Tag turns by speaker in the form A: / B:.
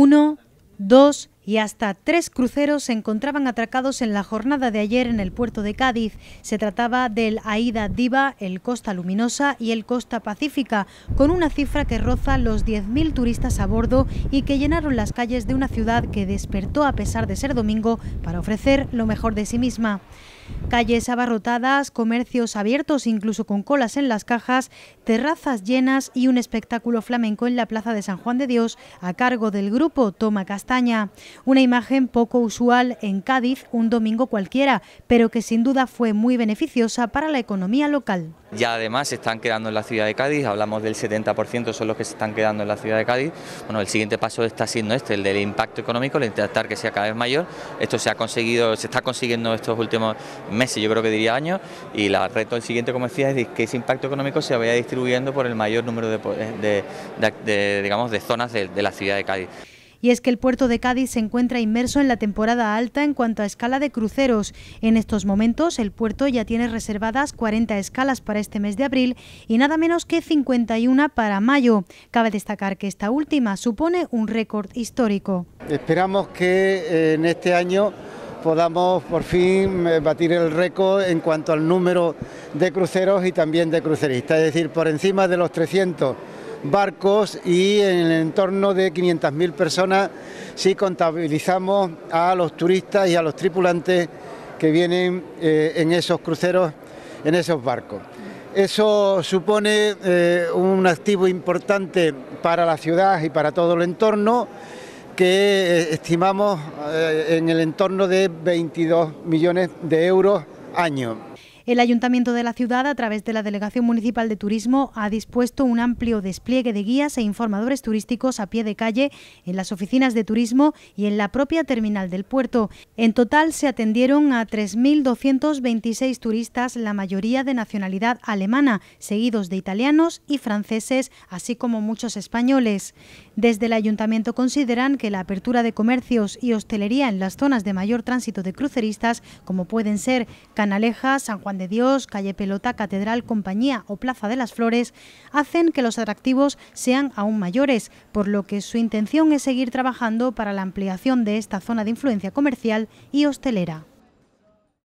A: Uno, dos y hasta tres cruceros se encontraban atracados en la jornada de ayer en el puerto de Cádiz. Se trataba del Aida Diva, el Costa Luminosa y el Costa Pacífica, con una cifra que roza los 10.000 turistas a bordo y que llenaron las calles de una ciudad que despertó a pesar de ser domingo para ofrecer lo mejor de sí misma. Calles abarrotadas, comercios abiertos incluso con colas en las cajas, terrazas llenas y un espectáculo flamenco en la Plaza de San Juan de Dios a cargo del grupo Toma Castaña. Una imagen poco usual en Cádiz un domingo cualquiera, pero que sin duda fue muy beneficiosa para la economía local.
B: Ya además se están quedando en la ciudad de Cádiz, hablamos del 70% son los que se están quedando en la ciudad de Cádiz. Bueno, el siguiente paso está siendo este, el del impacto económico, el intentar que sea cada vez mayor. Esto se ha conseguido, se está consiguiendo estos últimos meses, yo creo que diría años, y el reto el siguiente, como decía, es que ese impacto económico se vaya distribuyendo por el mayor número de, digamos, de zonas de la ciudad de Cádiz
A: y es que el puerto de Cádiz se encuentra inmerso en la temporada alta en cuanto a escala de cruceros. En estos momentos el puerto ya tiene reservadas 40 escalas para este mes de abril y nada menos que 51 para mayo. Cabe destacar que esta última supone un récord histórico.
C: Esperamos que eh, en este año podamos por fin eh, batir el récord en cuanto al número de cruceros y también de cruceristas, es decir, por encima de los 300 barcos y en el entorno de 500.000 personas si contabilizamos a los turistas y a los tripulantes que vienen eh, en esos cruceros, en esos barcos. Eso supone eh, un activo importante para la ciudad y para todo el entorno que eh, estimamos en el entorno de 22 millones de euros año.
A: El Ayuntamiento de la ciudad, a través de la Delegación Municipal de Turismo, ha dispuesto un amplio despliegue de guías e informadores turísticos a pie de calle en las oficinas de turismo y en la propia terminal del puerto. En total se atendieron a 3.226 turistas, la mayoría de nacionalidad alemana, seguidos de italianos y franceses, así como muchos españoles. Desde el Ayuntamiento consideran que la apertura de comercios y hostelería en las zonas de mayor tránsito de cruceristas, como pueden ser Canaleja, San De Dios, Calle Pelota, Catedral, Compañía o Plaza de las Flores, hacen que los atractivos sean aún mayores, por lo que su intención es seguir trabajando para la ampliación de esta zona de influencia comercial y hostelera.